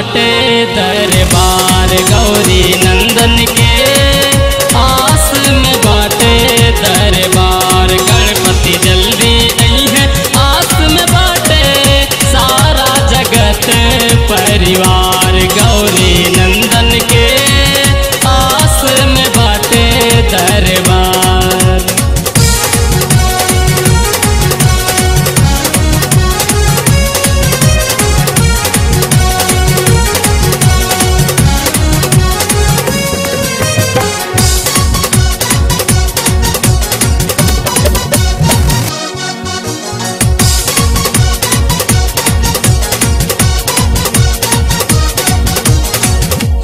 बाटे दरबार गौरी नंदन के। आस में बाटे दरबार, गणपति जल्दी आई है। आस में बाटे सारा जगत परिवार, गौरी नंदन के। आस में बाटे दरबार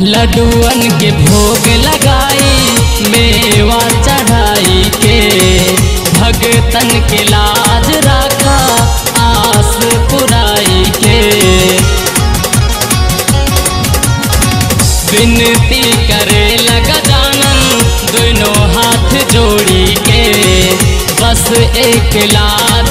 लड्डुअन के भोग लगाई, मेवा चढ़ाई के। भगतन के लाज रखा, आस पुराई के। विनती करे लगा जानन, दोनों हाथ जोड़ी के। बस एक लाज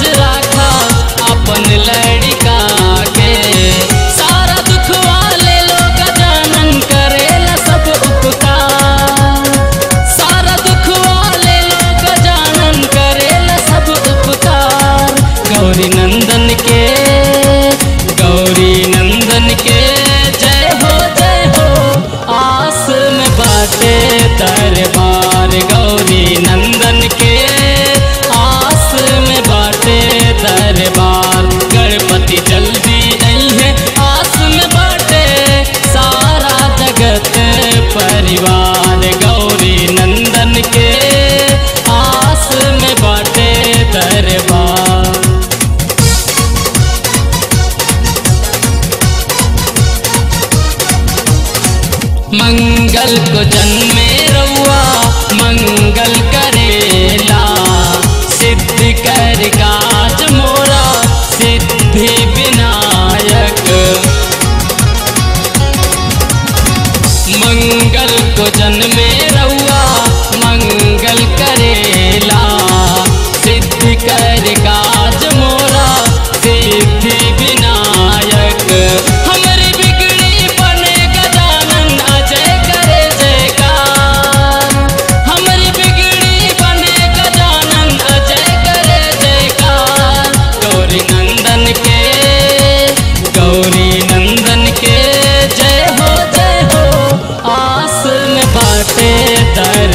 जल्दी है आस में बाटे, सारा जगत परिवार गौरी नंदन के आस बाटे दरबार। मंगल को जन्मे रउआ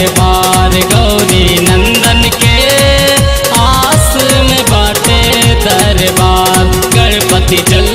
दरबार गौरी नंदन के आस में बाटे दरबार गणपति जल